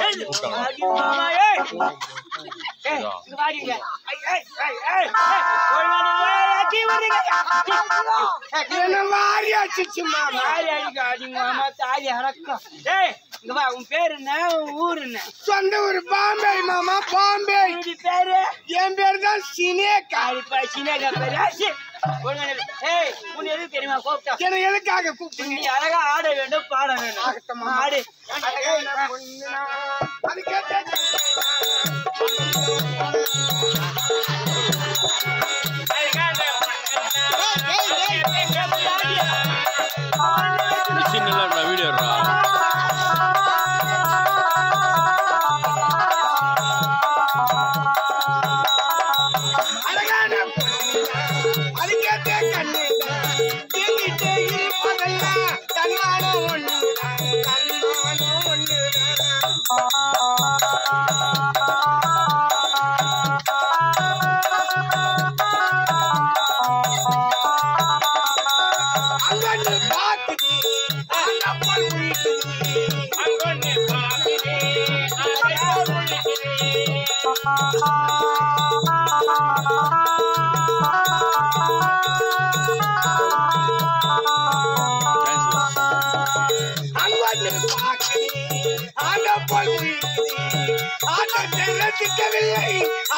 உன் பேரு என்ன ஊரு என்ன சொந்த ஊர் பாம்பே மாமா பாம்பே பேரு என் பேரு தான் சினேகா சினேகா பேரு என்ன எதுக்காக நீ அழகா ஆட வேண்டும் பாட வேண்டும் ஆடு ஆட்டத்தில்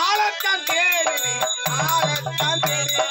ஆளத்தான் தேடி ஆளத்தான் தேடி அழகான பெண்ணான் அங்கே கண்டிருந்தார்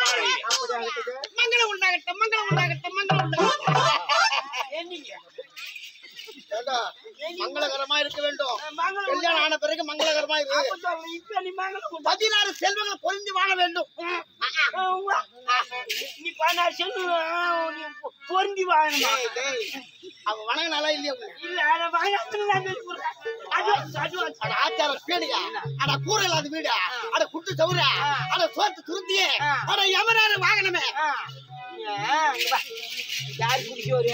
மங்களகரமா இருக்க வேண்டும் கல்யாணம் ஆன பிறகு மங்களகரமா இருக்கு பதினாறு செல்வங்களை பொறிஞ்சு வாழ வேண்டும் நீ பதினாறு செல்வம் பொருந்தி வாழணும் அவ வணங்கினாலா இல்லையா இல்ல அத வணங்கத்துல ஆச்சார பேடுங்க அட கூரை இல்லாத வீடு அட குட்டு சவுர அட சோத்து துருந்தியே அட எமராறு வாங்கணுமே யாரு குடிக்கோரு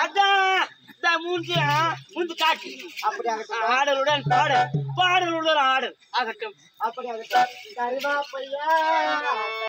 மூஞ்சி மூஞ்சி காட்டு அப்படி ஆகட்டும் ஆடலுடன் பாட பாடலுடன் ஆடல் ஆகட்டும் அப்படி ஆகட்டும்